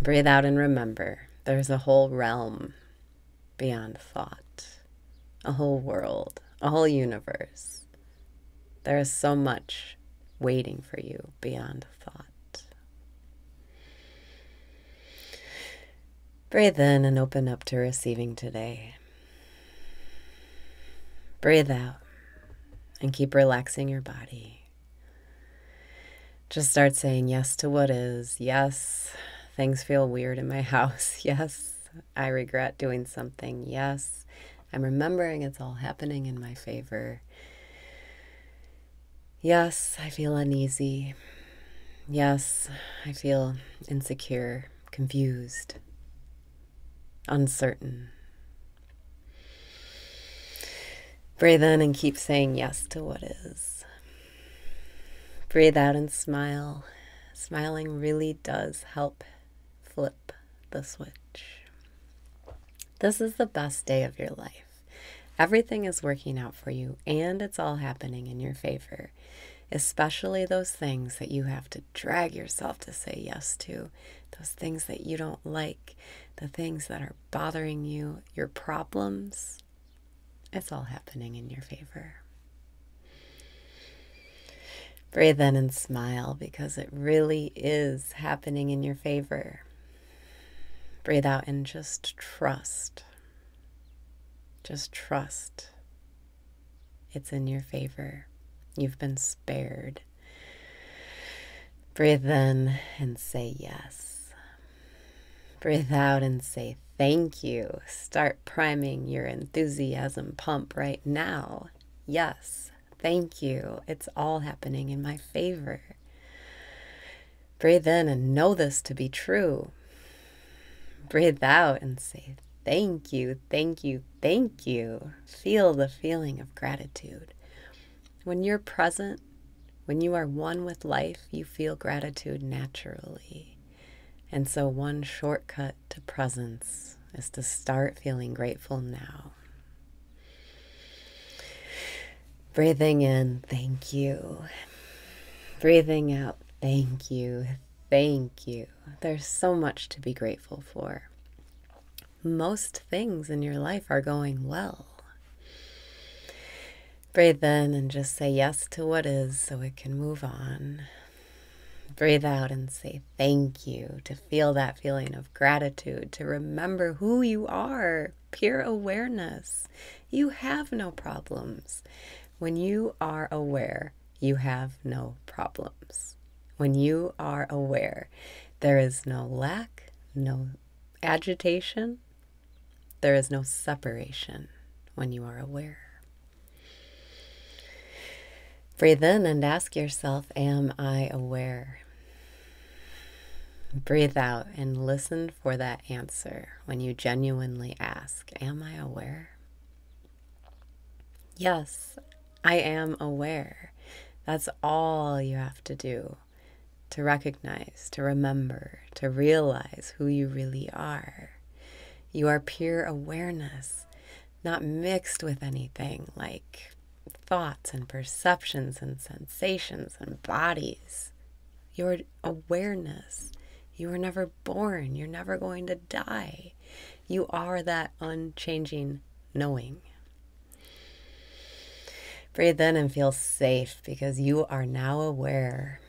Breathe out and remember there's a whole realm beyond thought, a whole world, a whole universe. There is so much waiting for you beyond thought. Breathe in and open up to receiving today. Breathe out and keep relaxing your body. Just start saying yes to what is. Yes, things feel weird in my house. Yes, I regret doing something. Yes, I'm remembering it's all happening in my favor. Yes, I feel uneasy. Yes, I feel insecure, confused, uncertain. Breathe in and keep saying yes to what is. Breathe out and smile. Smiling really does help the switch. This is the best day of your life. Everything is working out for you, and it's all happening in your favor, especially those things that you have to drag yourself to say yes to, those things that you don't like, the things that are bothering you, your problems. It's all happening in your favor. Breathe in and smile because it really is happening in your favor. Breathe out and just trust. Just trust. It's in your favor. You've been spared. Breathe in and say yes. Breathe out and say thank you. Start priming your enthusiasm pump right now. Yes, Thank you. It's all happening in my favor. Breathe in and know this to be true. Breathe out and say, Thank you, thank you, thank you. Feel the feeling of gratitude. When you're present, when you are one with life, you feel gratitude naturally. And so, one shortcut to presence is to start feeling grateful now. Breathing in, thank you. Breathing out, thank you. Thank you. There's so much to be grateful for. Most things in your life are going well. Breathe in and just say yes to what is so it can move on. Breathe out and say thank you, to feel that feeling of gratitude, to remember who you are, pure awareness. You have no problems. When you are aware, you have no problems. When you are aware, there is no lack, no agitation, there is no separation when you are aware. Breathe in and ask yourself, Am I aware? Breathe out and listen for that answer when you genuinely ask, Am I aware? Yes, I am aware. That's all you have to do to recognize, to remember, to realize who you really are. You are pure awareness, not mixed with anything like thoughts and perceptions and sensations and bodies. Your awareness. You were never born. You're never going to die. You are that unchanging knowing. Breathe in and feel safe because you are now aware.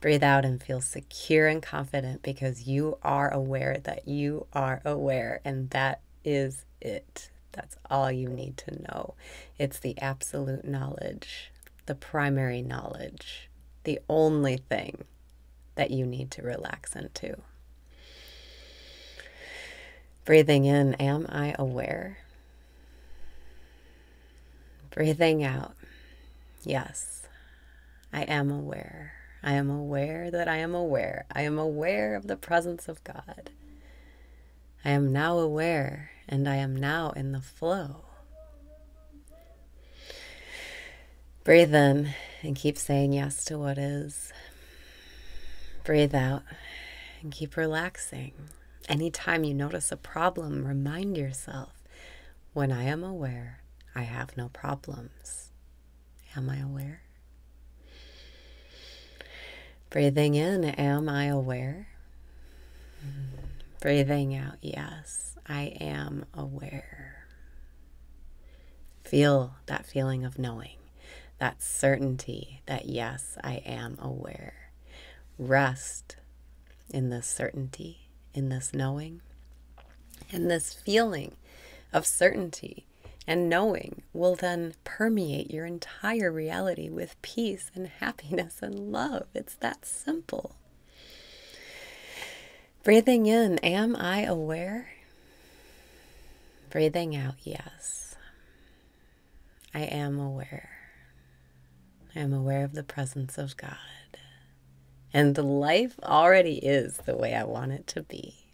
Breathe out and feel secure and confident because you are aware that you are aware, and that is it. That's all you need to know. It's the absolute knowledge, the primary knowledge, the only thing that you need to relax into. Breathing in, am I aware? Breathing out. Yes, I am aware. I am aware that I am aware. I am aware of the presence of God. I am now aware and I am now in the flow. Breathe in and keep saying yes to what is. Breathe out and keep relaxing. Anytime you notice a problem, remind yourself when I am aware, I have no problems. Am I aware? Breathing in, am I aware? Breathing out, yes, I am aware. Feel that feeling of knowing, that certainty that, yes, I am aware. Rest in this certainty, in this knowing, in this feeling of certainty and knowing will then permeate your entire reality with peace and happiness and love. It's that simple. Breathing in, am I aware? Breathing out, yes. I am aware. I am aware of the presence of God. And life already is the way I want it to be.